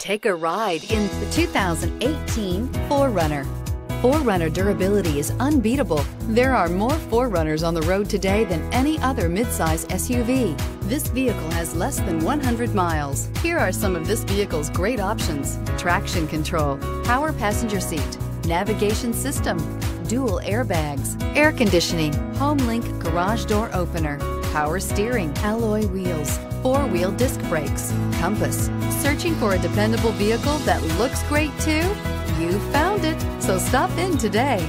Take a ride in the 2018 4Runner. 4Runner durability is unbeatable. There are more 4Runners on the road today than any other midsize SUV. This vehicle has less than 100 miles. Here are some of this vehicle's great options. Traction control, power passenger seat, navigation system, dual airbags, air conditioning, HomeLink garage door opener, power steering, alloy wheels, four-wheel disc brakes, compass. Searching for a dependable vehicle that looks great too? You found it, so stop in today.